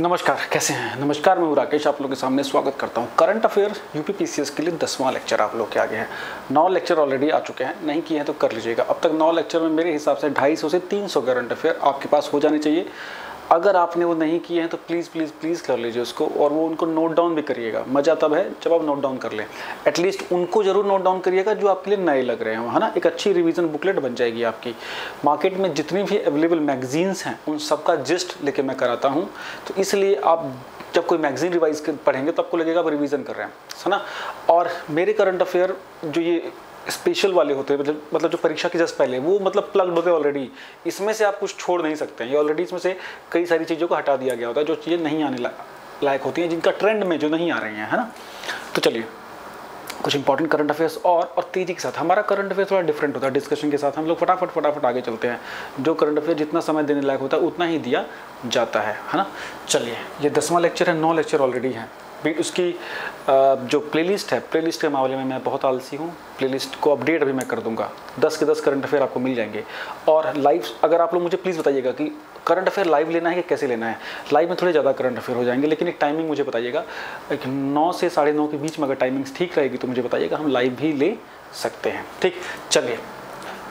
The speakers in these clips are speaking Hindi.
नमस्कार, कैसे हैं? नमस्कार, मैं हूँ राकेश, आप लोग के सामने स्वागत करता हूँ। करंट अफेयर, यूपी पीसीएस के लिए दसवां लेक्चर आप लोग के आगे हैं। नौ लेक्चर ऑलरेडी आ चुके हैं। नहीं किए हैं तो कर लीजिएगा। अब तक नौ लेक्चर में मेरे हिसाब से 250 से 300 करंट अफेयर आपके पास हो जाने चाहिए। अगर आपने वो नहीं किए हैं तो प्लीज़ प्लीज़ प्लीज़ कर लीजिए उसको और वो उनको नोट डाउन भी करिएगा। मज़ा तब है जब आप नोट डाउन कर लें। एटलीस्ट उनको ज़रूर नोट डाउन करिएगा जो आपके लिए नए लग रहे हैं, है ना? एक अच्छी रिवीजन बुकलेट बन जाएगी आपकी। मार्केट में जितनी भी अवेलेबल मैगजीन्स हैं, उन सबका जिस्ट लेके मैं कराता हूँ। तो इसलिए आप जब कोई मैगजीन रिवाइज पढ़ेंगे तो आपको लगेगा आप रिवीजन कर रहे हैं, है ना? और मेरे करंट अफेयर जो ये स्पेशल वाले होते हैं मतलब मतलब जो परीक्षा के जस्ट पहले, वो मतलब प्लग्ड होते हैं ऑलरेडी इसमें से आप कुछ छोड़ नहीं सकते। हैं ये ऑलरेडी इसमें से कई सारी चीज़ों को हटा दिया गया होता है, जो चीज़ें नहीं आने लायक होती हैं, जिनका ट्रेंड में जो नहीं आ रही हैं, है ना? तो चलिए। कुछ इंपॉर्टेंट करंट अफेयर्स और और तेज़ी के साथ। हमारा करंट अफेयर थोड़ा डिफरेंट होता है। डिस्कशन के साथ हम लोग फटाफट फटाफट आगे चलते हैं। जो करंट अफेयर जितना समय देने लायक होता है, उतना ही दिया जाता है है ना? चलिए, ये दसवां लेक्चर है, नौ लेक्चर ऑलरेडी है। हैं उसकी जो प्लेलिस्ट है प्लेलिस्ट के मामले में मैं बहुत आलसी हूँ। प्लेलिस्ट को अपडेट अभी मैं कर दूँगा। दस के दस करंट अफेयर आपको मिल जाएँगे। और लाइव अगर आप लोग मुझे प्लीज़ बताइएगा कि करंट अफेयर लाइव लेना है कि कैसे लेना है? लाइव में थोड़े ज़्यादा करंट अफेयर हो जाएँगे, लेकिन एक टाइमिंग मुझे बताइएगा। एक नौ से साढ़े नौ के बीच में अगर टाइमिंग्स ठीक रहेगी तो मुझे बताइएगा, हम लाइव भी ले सकते हैं। ठीक, चलिए।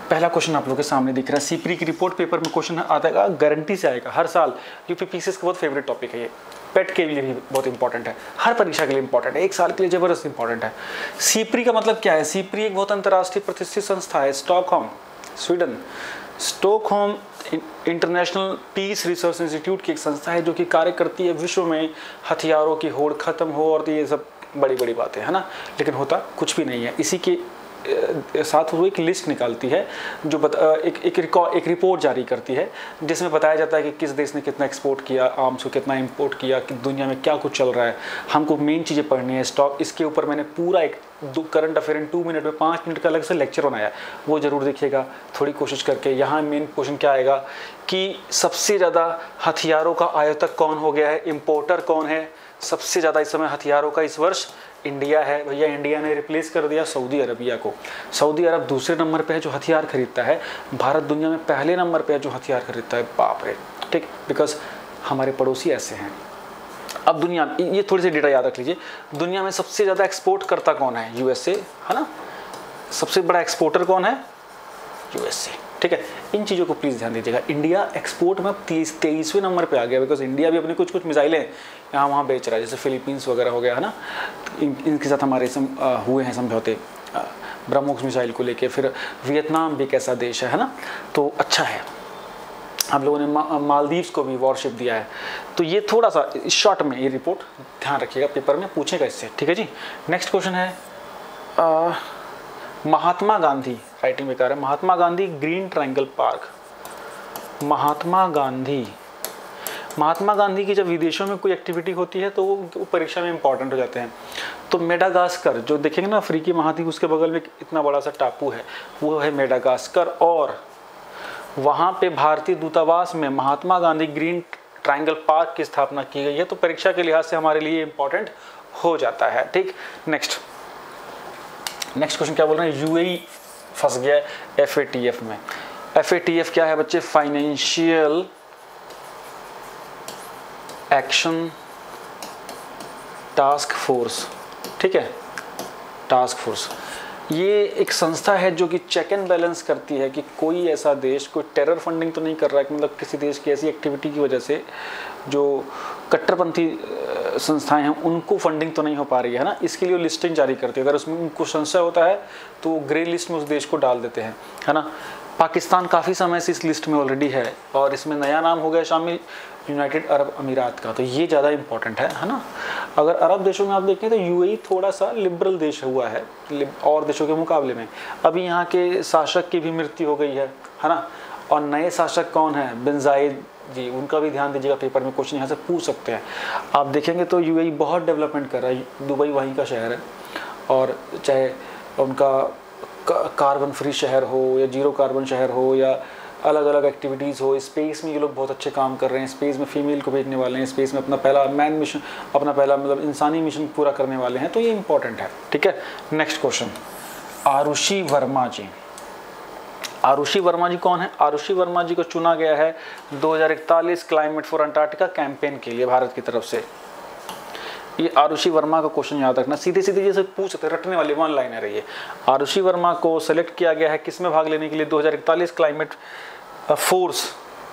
पहला क्वेश्चन आप लोग के सामने दिख रहा है। सीपरी की रिपोर्ट पेपर में क्वेश्चन आता है गारंटी से आएगा। हर साल यूपी पीसीएस का बहुत फेवरेट टॉपिक है ये। पेट के लिए भी बहुत इंपॉर्टेंट है। हर परीक्षा के लिए इंपॉर्टेंट है। एक साल के लिए ज़बरदस्त इंपॉर्टेंट है। सीपरी का मतलब क्या है? सीपरी एक बहुत अंतर्राष्ट्रीय प्रतिष्ठित संस्था है। Stockholm Sweden Stockholm international peace research institute की एक संस्था है जो कि कार्य करती है विश्व में हथियारों की होड़ खत्म हो और ये सब बड़ी बड़ी बातें, है ना? लेकिन होता कुछ भी नहीं है। इसी के साथ वो एक लिस्ट निकालती है जो बता, एक एक एक रिपोर्ट जारी करती है जिसमें बताया जाता है कि किस देश ने कितना एक्सपोर्ट किया आर्म्स को कितना इंपोर्ट किया कि दुनिया में क्या कुछ चल रहा है। हमको मेन चीज़ें पढ़नी है स्टॉक इसके ऊपर मैंने पूरा एक दो current affair in two minute में पाँच मिनट का अलग से लेक्चर बनाया। वो ज़रूर देखिएगा थोड़ी कोशिश करके। यहाँ मेन क्वेश्चन क्या आएगा कि सबसे ज़्यादा हथियारों का आयोतक कौन हो गया है? इम्पोर्टर कौन है? सबसे ज़्यादा इस समय हथियारों का इस वर्ष इंडिया है, भैया इंडिया ने रिप्लेस कर दिया सऊदी अरबिया को। सऊदी अरब दूसरे नंबर पे है जो हथियार खरीदता है। भारत दुनिया में पहले नंबर पे है जो हथियार खरीदता है। बाप रे, ठीक? बिकॉज़ हमारे पड़ोसी ऐसे हैं। अब दुनिया, ये थोड़ी सी डेटा याद रख लीजिए। दुनिया में सबसे ज़्यादा एक्सपोर्ट करता कौन है? यूएसए है ना? सबसे बड़ा एक्सपोर्टर कौन है? यूएसए ठीक है इन चीज़ों को प्लीज़ ध्यान दीजिएगा। इंडिया एक्सपोर्ट में तीस तेईसवें नंबर पे आ गया बिकॉज़ इंडिया भी अपनी कुछ कुछ मिसाइलें यहाँ वहाँ बेच रहा है जैसे फिलीपींस वगैरह हो गया है ना? इन, इनके साथ हमारे सम, आ, हुए हैं समझौते ब्रह्मोस मिसाइल को लेके फिर वियतनाम भी एक ऐसा देश है है ना? तो अच्छा है। हम लोगों ने मा, मालदीव्स को भी वॉरशिप दिया है। तो ये थोड़ा सा शॉर्ट में ये रिपोर्ट ध्यान रखिएगा पेपर में पूछेगा इससे ठीक है जी? नेक्स्ट क्वेश्चन है महात्मा गांधी राइटिंग बेकार है Mahatma Gandhi green triangle park Mahatma Gandhi Mahatma Gandhi की जब विदेशों में कोई एक्टिविटी होती है तो वो परीक्षा में इंपॉर्टेंट हो जाते हैं। तो मेडागास्कर जो देखेंगे ना अफ्रीकी महाद्वीप उसके बगल में इतना बड़ा सा टापू है, वो है मेडागास्कर और वहाँ पे भारतीय दूतावास में Mahatma Gandhi green triangle park की स्थापना की गई है तो परीक्षा के लिहाज से हमारे लिए इंपॉर्टेंट हो जाता है। ठीक नेक्स्ट नेक्स्ट क्वेश्चन क्या बोल रहे हैं? यूएई फंस गया एफ़ ए में। एफ़ क्या है बच्चे? फाइनेंशियल एक्शन टास्क फोर्स ठीक है? टास्क फोर्स ये एक संस्था है जो कि चेक एंड बैलेंस करती है कि कोई ऐसा देश, कोई टेरर फंडिंग तो नहीं कर रहा है कि मतलब किसी देश की ऐसी एक्टिविटी की वजह से जो कट्टरपंथी संस्थाएँ हैं, उनको फंडिंग तो नहीं हो पा रही है ना? इसके लिए लिस्टिंग जारी करती है। अगर उसमें उनको संशय होता है तो ग्रे लिस्ट में उस देश को डाल देते हैं, है ना? पाकिस्तान काफ़ी समय से इस लिस्ट में ऑलरेडी है और इसमें नया नाम हो गया शामिल यूनाइटेड अरब अमीरात का तो ये ज़्यादा इंपॉर्टेंट है है ना? अगर अरब देशों में आप देखें तो यूएई थोड़ा सा लिबरल देश हुआ है और देशों के मुकाबले में। अभी यहाँ के शासक की भी मृत्यु हो गई है है ना? और नए शासक कौन है? बिन जायद जी, उनका भी ध्यान दीजिएगा पेपर में क्वेश्चन यहाँ से पूछ सकते हैं। आप देखेंगे तो यूएई बहुत डेवलपमेंट कर रहा है, दुबई वहीं का शहर है। और चाहे उनका कार्बन फ्री शहर हो या ज़ीरो कार्बन शहर हो या अलग अलग एक्टिविटीज़ हो स्पेस में ये लोग बहुत अच्छे काम कर रहे हैं। स्पेस में फीमेल को भेजने वाले हैं स्पेस में अपना पहला मैन मिशन अपना पहला मतलब इंसानी मिशन पूरा करने वाले हैं। तो ये इंपॉर्टेंट है, ठीक है? नेक्स्ट क्वेश्चन आरुषि वर्मा जी आरुषि वर्मा जी कौन है? आरुषि वर्मा जी को चुना गया है 2041 क्लाइमेट फॉर अंटार्कटिका कैंपेन के लिए भारत की तरफ़ से। ये आरुषि वर्मा का क्वेश्चन याद रखना। सीधे सीधे जैसे पूछ सकते रटने वाली वन लाइनर है ये। आरुषि वर्मा को सेलेक्ट किया गया है किसमें भाग लेने के लिए? 2041 क्लाइमेट फोर्स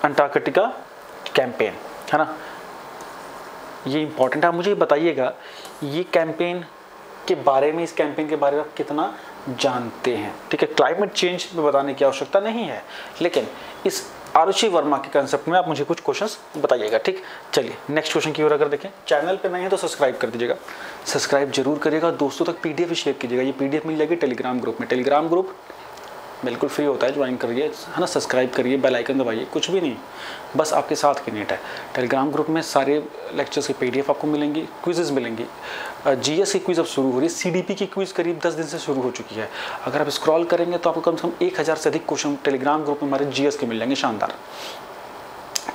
अंटार्कटिका कैंपेन है ना? ये इंपॉर्टेंट है। मुझे बताइएगा, ये कैंपेन के बारे में, इस कैंपेन के बारे में आप कितना जानते हैं? ठीक है क्लाइमेट चेंज में बताने की आवश्यकता नहीं है, लेकिन इस आरुषि वर्मा के कंसेप्ट में आप मुझे कुछ क्वेश्चंस बताइएगा, ठीक? चलिए नेक्स्ट क्वेश्चन की ओर अगर देखें चैनल पे नए हैं तो सब्सक्राइब कर दीजिएगा। सब्सक्राइब ज़रूर करिएगा, दोस्तों तक पीडीएफ शेयर कीजिएगा। ये पीडीएफ मिल जाएगी टेलीग्राम ग्रुप में। टेलीग्राम ग्रुप बिल्कुल फ्री होता है ज्वाइन करिए, है ना सब्सक्राइब करिए बेल आइकन दबाइए, कुछ भी नहीं, बस आपके साथ की नेट है। टेलीग्राम ग्रुप में सारे लेक्चर्स की पीडीएफ आपको मिलेंगी क्विजेज मिलेंगी। जीएस की क्विज अब शुरू हो रही है सीडीपी की क्विज करीब दस दिन से शुरू हो चुकी है। अगर आप स्क्रॉल करेंगे तो आपको कम से कम एक हज़ार से अधिक क्वेश्चन टेलीग्राम ग्रुप में हमारे जीएस के मिल जाएँगे, शानदार।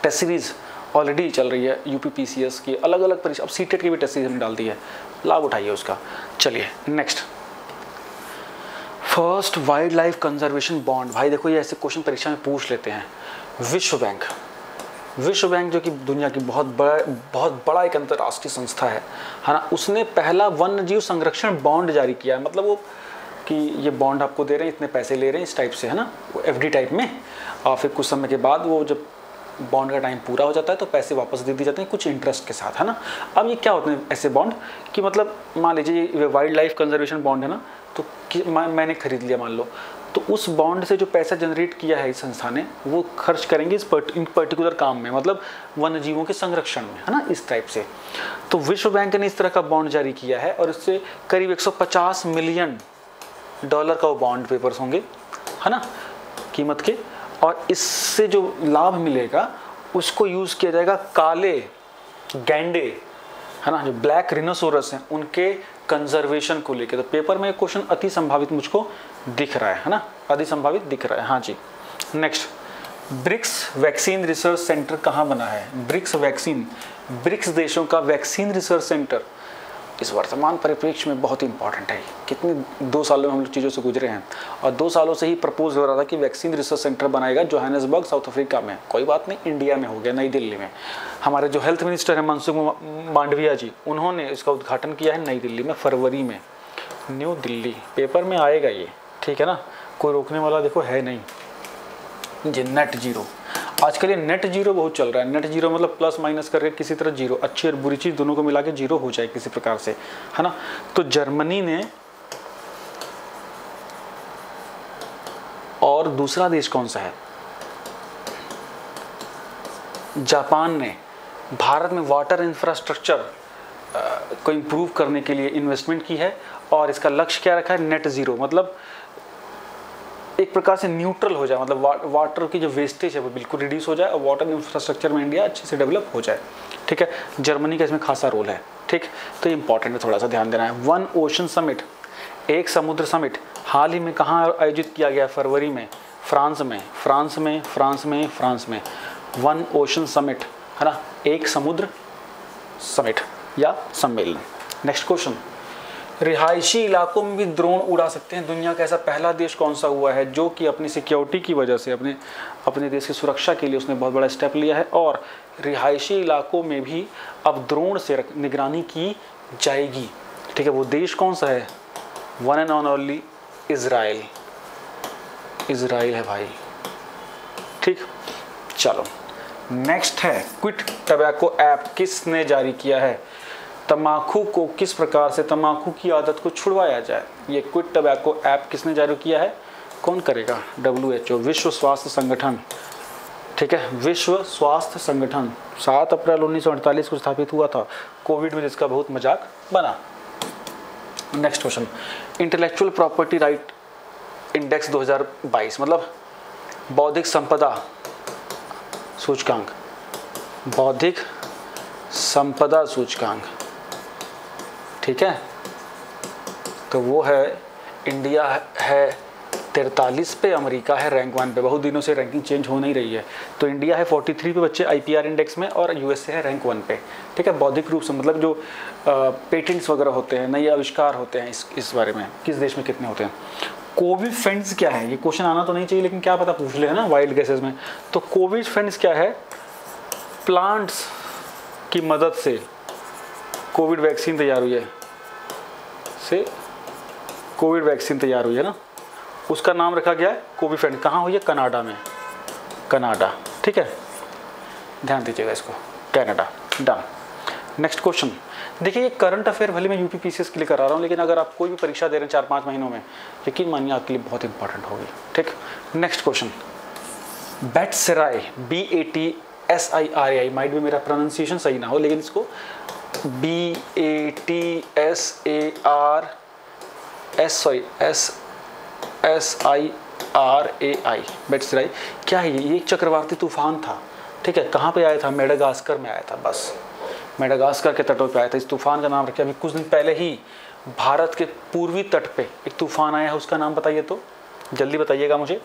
टेस्ट सीरीज़ ऑलरेडी चल रही है यू पी की अलग अलग परीक्षा, अब सी e की भी टेस्ट सीरीज़ में डाल दी है। लाभ उठाइए उसका। चलिए next first wildlife conservation bond भाई देखो, ये ऐसे क्वेश्चन परीक्षा में पूछ लेते हैं। विश्व बैंक। विश्व बैंक जो कि दुनिया की बहुत बड़ा बहुत बड़ा एक अंतर्राष्ट्रीय संस्था है है ना? उसने पहला वन्य जीव संरक्षण बॉन्ड जारी किया है। मतलब वो कि ये बॉन्ड आपको दे रहे हैं, इतने पैसे ले रहे हैं इस टाइप से, है ना? एफ़ टाइप में। और फिर कुछ समय के बाद वो जब बॉन्ड का टाइम पूरा हो जाता है तो पैसे वापस दे दिए जाते हैं कुछ इंटरेस्ट के साथ, है ना? अब ये क्या होते हैं ऐसे बॉन्ड कि मतलब मान लीजिए ये वाइल्ड लाइफ कंजर्वेशन बॉन्ड है ना तो मैंने खरीद लिया मान लो। तो उस बॉन्ड से जो पैसा जनरेट किया है इस संस्था ने वो खर्च करेंगे इस पर्ट, इन पर्टिकुलर काम में मतलब वन्य जीवों के संरक्षण में है ना इस टाइप से। तो विश्व बैंक ने इस तरह का बॉन्ड जारी किया है और इससे करीब 150 मिलियन डॉलर का वो बॉन्ड पेपर्स होंगे है ना कीमत के। और इससे जो लाभ मिलेगा उसको यूज़ किया जाएगा काले गैंडे है ना जो ब्लैक रिनोसोरस हैं उनके कंजर्वेशन को लेकर तो पेपर में क्वेश्चन अति संभावित मुझको दिख रहा है है ना? अति संभावित दिख रहा है हाँ जी। Next BRICS vaccine research centre कहाँ बना है? ब्रिक्स वैक्सीन ब्रिक्स देशों का वैक्सीन रिसर्च सेंटर इस वर्तमान परिप्रेक्ष्य में बहुत इंपॉर्टेंट है। कितने दो सालों में हम लोग चीज़ों से गुजरे हैं। और दो सालों से ही प्रपोज हो रहा था कि वैक्सीन रिसर्च सेंटर बनाएगा जोहानसबर्ग साउथ अफ्रीका में। कोई बात नहीं इंडिया में हो गया, नई दिल्ली में। हमारे जो हेल्थ मिनिस्टर हैं मनसुख मांडविया जी, उन्होंने इसका उद्घाटन किया है नई दिल्ली में, फरवरी में। न्यू दिल्ली पेपर में आएगा ये, ठीक है ना? कोई रोकने वाला देखो है नहीं। जी नेट ज़ीरो आजकल ये नेट ज़ीरो बहुत चल रहा है। नेट ज़ीरो मतलब प्लस माइनस करके किसी तरह ज़ीरो अच्छी और बुरी चीज़ दोनों को मिला के ज़ीरो हो जाए किसी प्रकार से, है ना? तो जर्मनी ने और दूसरा देश कौन सा है? जापान ने भारत में वाटर इंफ्रास्ट्रक्चर को इम्प्रूव करने के लिए इन्वेस्टमेंट की है और इसका लक्ष्य क्या रखा है? नेट ज़ीरो मतलब एक प्रकार से न्यूट्रल हो जाए मतलब वा, वाटर की जो वेस्टेज है वो बिल्कुल रिड्यूस हो जाए और वाटर इंफ्रास्ट्रक्चर में इंडिया अच्छे से डेवलप हो जाए। ठीक है? जर्मनी का इसमें खासा रोल है। ठीक? तो ये इंपॉर्टेंट है थोड़ा सा ध्यान देना है। वन ओशन समिट एक समुद्र समिट हाल ही में कहाँ आयोजित किया गया? फरवरी में फ्रांस में फ्रांस में फ्रांस में फ्रांस में। वन ओशन समिट है ना? एक समुद्र समिट या सम्मेलन। नेक्स्ट क्वेश्चन रिहायशी इलाकों में भी ड्रोन उड़ा सकते हैं। दुनिया का ऐसा पहला देश कौन सा हुआ है जो कि अपनी सिक्योरिटी की वजह से, अपने अपने देश की सुरक्षा के लिए उसने बहुत बड़ा स्टेप लिया है और रिहायशी इलाकों में भी अब ड्रोन से निगरानी की जाएगी। ठीक है, वो देश कौन सा है? One and only Israel Israel है भाई। ठीक, चलो। नेक्स्ट है क्विट टबैको ऐप किसने जारी किया है? तम्बाकू को किस प्रकार से तम्बाकू की आदत को छुड़वाया जाए? ये क्विट टबैको ऐप किसने जारी किया है? कौन करेगा? डब्ल्यू एच ओ विश्व स्वास्थ्य संगठन। ठीक है? विश्व स्वास्थ्य संगठन। सात अप्रैल उन्नीस सौ अड़तालीस को स्थापित हुआ था। कोविड में जिसका बहुत मज़ाक बना। Next question intellectual property right index 2022 मतलब बौद्धिक संपदा। सूचकांक। बौद्धिक संपदा सूचकांक। ठीक है? तो वो है इंडिया है तिरतालीस पे, अमेरिका है रैंक वन पे। बहुत दिनों से रैंकिंग चेंज हो नहीं रही है। तो इंडिया है 43 पे बच्चे आईपीआर इंडेक्स में और यूएसए है रैंक वन पे। ठीक है? बौद्धिक रूप से मतलब जो पेटेंट्स वगैरह होते हैं, नए आविष्कार होते हैं इस इस बारे में, किस देश में कितने होते हैं। कोविड फ्रेंड्स क्या है? ये क्वेश्चन आना तो नहीं चाहिए, लेकिन क्या पता पूछ ले ना वाइल्ड गैसेस में। तो कोविड फ्रेंड्स क्या है? प्लांट्स की मदद से कोविड वैक्सीन तैयार हुई है। से कोविड वैक्सीन तैयार हुई है ना? उसका नाम रखा गया है कोविड फ्रेंड कहाँ हुई है? कनाडा में। कनाडा। ठीक है? ध्यान दीजिएगा इसको। कनाडा। डन। Next question. देखिए, ये करंट अफेयर भले मैं यूपी पी के लिए करा रहा हूँ, लेकिन अगर आप कोई भी परीक्षा दे रहे हैं चार पाँच महीनों में, यकीन मानिए आपके लिए बहुत इंपॉर्टेंट होगी। ठीक? Next question. Batsirai B A T S I R I might भी मेरा प्रोनाउंसिएशन सही ना हो, लेकिन इसको B A T S A R S sorry S S I R A I Batsirai क्या है ये? एक चक्रवाती तूफ़ान था। ठीक है, कहाँ पे आया था? मेडागास्कर में आया था, बस। मेडागास्कर के तटों पे आया था। इस तूफ़ान का नाम रखा। अभी कुछ दिन पहले ही भारत के पूर्वी तट पे एक तूफ़ान आया है, उसका नाम बताइए तो। जल्दी बताइएगा मुझे।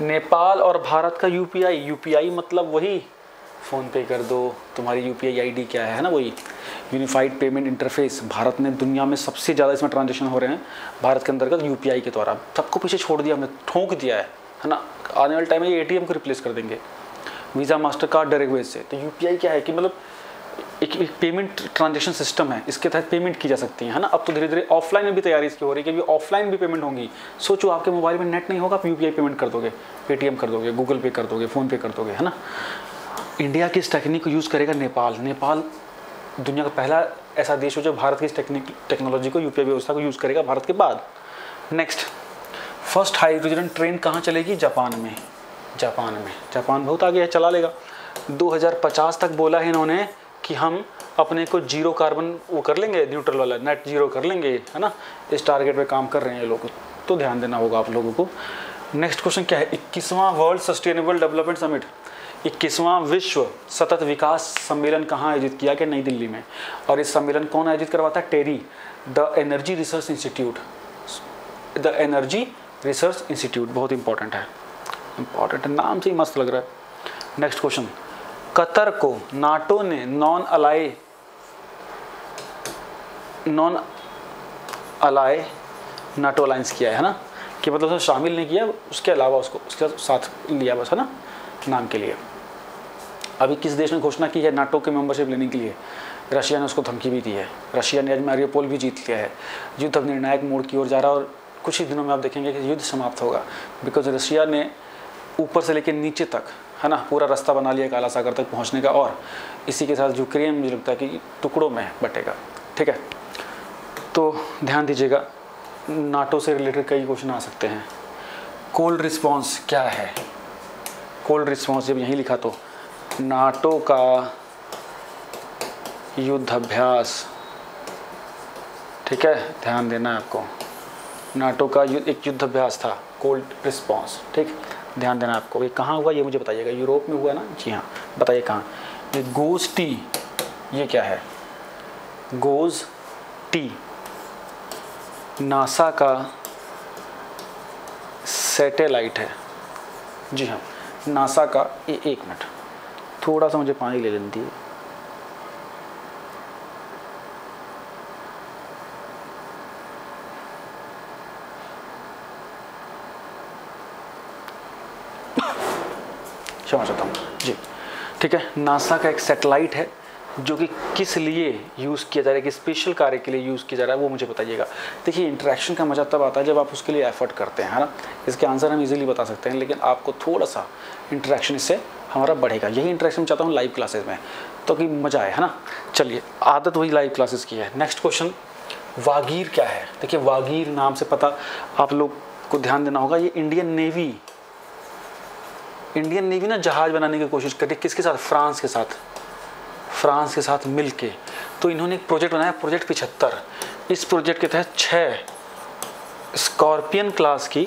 नेपाल और भारत का यूपीआई यूपीआई मतलब वही फ़ोन पे कर दो तुम्हारी यूपीआई आईडी क्या है ना वही? यूनिफाइड पेमेंट इंटरफेस भारत ने दुनिया में सबसे ज़्यादा इसमें ट्रांजेक्शन हो रहे हैं भारत के अंतर्गत यूपीआई के द्वारा। सबको पीछे छोड़ दिया हमने ठोंक दिया है है ना? आने वाले टाइम में ये एटीएम को रिप्लेस कर देंगे। वीज़ा मास्टर कार्ड डायरेक्ट वेज से। तो यूपीआई क्या है कि मतलब एक, एक पेमेंट ट्रांजेक्शन सिस्टम है इसके तहत पेमेंट की जा सकती है ना? अब तो धीरे धीरे ऑफलाइन में भी तैयारी इसकी हो रही है कि ऑफलाइन भी पेमेंट होंगी। सोचो आपके मोबाइल में नेट नहीं होगा आप यूपीआई पेमेंट कर दोगे पेटीएम कर दोगे गूगल पे कर दोगे फ़ोन पे कर दोगे है ना? इंडिया की इस टेक्निक को यूज़ करेगा नेपाल। नेपाल दुनिया का पहला ऐसा देश हो जो भारत की इस टेक्निक टेक्नोलॉजी को यूपीआई व्यवस्था को यूज़ करेगा भारत के बाद। नेक्स्ट फ़र्स्ट हाइड्रोजन ट्रेन कहाँ चलेगी? जापान में। जापान में। जापान बहुत आगे है, चला लेगा। 2050 तक बोला है इन्होंने कि हम अपने को ज़ीरो कार्बन वो कर लेंगे न्यूट्रल वाला नेट ज़ीरो कर लेंगे, है ना? इस टारगेट पे काम कर रहे हैं लोग तो ध्यान देना होगा आप लोगों को। नेक्स्ट क्वेश्चन क्या है? इक्कीसवां वर्ल्ड सस्टेनेबल डेवलपमेंट समिट इक्कीसवां विश्व सतत विकास सम्मेलन कहाँ आयोजित किया गया? नई दिल्ली में। और इस सम्मेलन कौन आयोजित करवाता? है TERI, the energy research institute. The energy research institute, बहुत इंपॉर्टेंट है। इंपॉर्टेंट नाम से ही मस्त लग रहा है। नेक्स्ट क्वेश्चन कतर को नाटो ने non ally non ally NATO alliance किया है ना? कि मतलब उसको शामिल नहीं किया, उसके अलावा उसको, उसके साथ लिया बस, है ना? नाम के लिए। अभी किस देश ने घोषणा की है नाटो के मेंबरशिप लेने के लिए? रशिया ने उसको धमकी भी दी है। रशिया ने आज मैरियोपोल भी जीत लिया है। युद्ध अब निर्णायक मोड़ की ओर जा रहा है और कुछ ही दिनों में आप देखेंगे कि युद्ध समाप्त होगा। बिकॉज़ रशिया ने ऊपर से लेकर नीचे तक, है ना, पूरा रास्ता बना लिया काला सागर तक पहुँचने का और इसी के साथ यूक्रेन मुझे लगता है कि टुकड़ों में बटेगा। ठीक है? तो ध्यान दीजिएगा, नाटो से रिलेटेड कई क्वेश्चन आ सकते हैं। कोल्ड रिस्पॉन्स क्या है? कोल्ड रिस्पॉन्स जब यहीं लिखा तो। नाटो का युद्ध अभ्यास ठीक है? ध्यान देना है आपको। नाटो का एक युद्ध अभ्यास था कोल्ड रिस्पॉन्स ठीक? ध्यान देना आपको। ये कहाँ हुआ, ये मुझे बताइएगा। यूरोप में हुआ ना? जी हाँ बताइए कहाँ। ये गोज टी ये क्या है? गोज टी नासा का सैटेलाइट है। जी हाँ नासा का ये एक मिनट। थोड़ा सा मुझे पानी ले लेने दिए क्षमा चाहता हूँ। जी। ठीक है, नासा का एक सेटेलाइट है। जो कि किस लिए यूज़ किया जा रहा है कि स्पेशल कार्य के लिए यूज़ किया जा रहा है, वो मुझे बताइएगा। देखिए इंटरेक्शन का मज़ा तब आता है जब आप उसके लिए एफर्ट करते हैं, है ना? इसके आंसर हम इजीली बता सकते हैं, लेकिन आपको थोड़ा सा इंटरेक्शन इससे हमारा बढ़ेगा। यही इंटरेक्शन चाहता हूँ लाइव क्लासेज में। तो कि मज़ा आए, है ना? चलिए, आदत वही लाइव क्लासेज की है। नेक्स्ट क्वेश्चन वागीर क्या है? देखिए, वागीर नाम से पता आप लोग को ध्यान देना होगा, ये इंडियन नेवी इंडियन नेवी ना जहाज़ बनाने की कोशिश करी किसके साथ? फ्रांस के साथ। फ्रांस के साथ मिल के तो इन्होंने एक प्रोजेक्ट बनाया, प्रोजेक्ट पिछहत्तर। इस प्रोजेक्ट के तहत छः स्कॉर्पियन क्लास की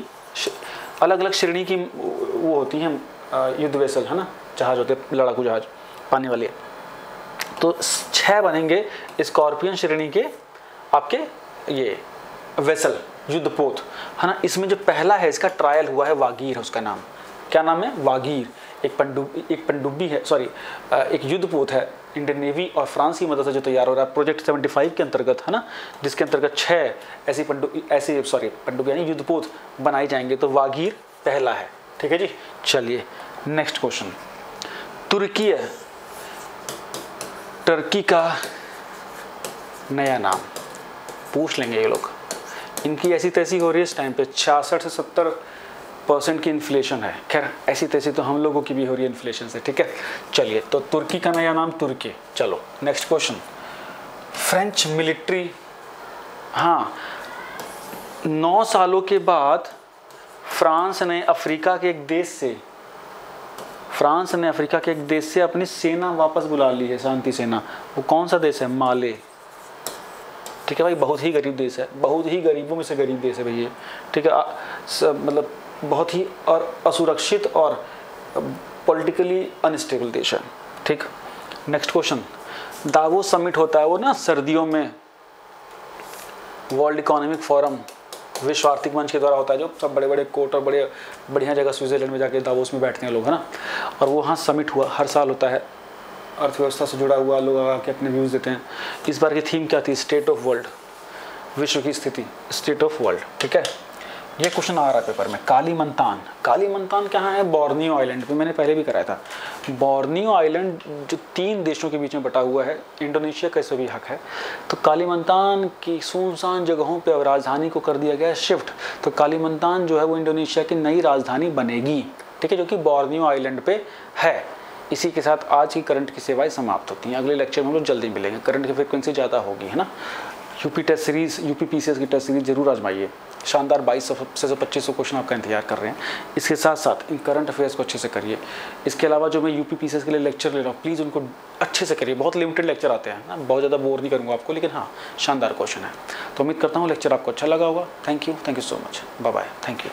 अलग अलग श्रेणी की वो होती हैं युद्ध वेसल, है ना? जहाज़ होते हैं, लड़ाकू जहाज़, पानी वाले। तो छः बनेंगे स्कॉर्पियन श्रेणी के आपके ये वेसल, युद्धपोत। है ना? इसमें जो पहला है, इसका ट्रायल हुआ है वागीर है उसका नाम। क्या नाम है? वागीर। एक पंडुबी एक पंडुब्बी है, सॉरी एक युद्धपोत है। इंडियन नेवी और फ्रांस की मदद से जो तैयार हो रहा है। प्रोजेक्ट 75 के अंतर्गत, है ना? जिसके अंतर्गत छः ऐसी पंडु ऐसे सॉरी पंडुबी यानी युद्धपोत बनाए जाएँगे। तो वागीर पहला है। ठीक है जी? चलिए नेक्स्ट क्वेश्चन तुर्की टर्की का नया नाम। पूछ लेंगे ये लोग। इनकी ऐसी तैसी हो रही है इस टाइम पे, छियासठ से सत्तर परसेंट की इन्फ्लेशन है। खैर, ऐसी तैसी तो हम लोगों की भी हो रही है इन्फ्लेशन से, ठीक है? चलिए तो तुर्की का नया नाम तुर्की। चलो नेक्स्ट क्वेश्चन फ्रेंच मिलिट्री हाँ नौ सालों के बाद फ्रांस ने अफ्रीका के एक देश से, फ्रांस ने अफ्रीका के एक देश से अपनी सेना वापस बुला ली है, शांति सेना। वो कौन सा देश है? माले। ठीक है भाई, बहुत ही गरीब देश है, बहुत ही गरीबों में से गरीब देश है भैया ठीक है मतलब बहुत ही और असुरक्षित और पॉलिटिकली अनस्टेबल देश है। ठीक? नेक्स्ट क्वेश्चन दावो समिट होता है वो ना सर्दियों में वर्ल्ड इकोनॉमिक फोरम विश्व आर्थिक मंच के द्वारा होता है, जो सब बड़े बड़े कोर्ट और बड़े, बढ़िया जगह स्विट्जरलैंड में जाके दावोस में बैठते हैं लोग, है ना? और वो वहाँ समिट हुआ, हर साल होता है। अर्थव्यवस्था से जुड़ा हुआ लोग आके अपने व्यूज़ देते हैं। इस बार की थीम क्या थी? स्टेट ऑफ़ वर्ल्ड विश्व की स्थिति. स्टेट ऑफ़ वर्ल्ड ठीक है? ये क्वेश्चन आ रहा है पेपर में काली मंतान काली मंतान कहाँ है? बोर्नियो आइलैंड पे, मैंने पहले भी कराया था। बोर्नियो आइलैंड जो तीन देशों के बीच में बटा हुआ है, इंडोनेशिया का भी हक है। तो कालीमंतान की सुनसान जगहों पे अब राजधानी को कर दिया गया है शिफ्ट। तो कालीमंतान जो है वो इंडोनेशिया की नई राजधानी बनेगी, ठीक है, जो कि बोर्नियो आइलैंड पे है। इसी के साथ आज की करंट की सेवाएँ समाप्त होती हैं। अगले लेक्चर में हम लोग जल्दी मिलेंगे। करंट की फ्रिक्वेंसी ज़्यादा होगी, है ना? UP test series, UP PCS की टेस्ट सीरीज़ ज़रूर आजमाइए। शानदार बाईस से पच्चीस सौ क्वेश्चन आपका इंतज़ार कर रहे हैं। इसके साथ साथ इन करंट अफेयर्स को अच्छे से करिए। इसके अलावा जो मैं यूपी पीसीएस के लिए लेक्चर ले रहा हूँ प्लीज़ उनको अच्छे से करिए। बहुत लिमिटेड लेक्चर आते हैं ना, बहुत ज़्यादा बोर नहीं करूँगा आपको, लेकिन हाँ शानदार क्वेश्चन है। तो उम्मीद करता हूँ लेक्चर आपको अच्छा लगा होगा। Thank you thank you so much bye bye thank you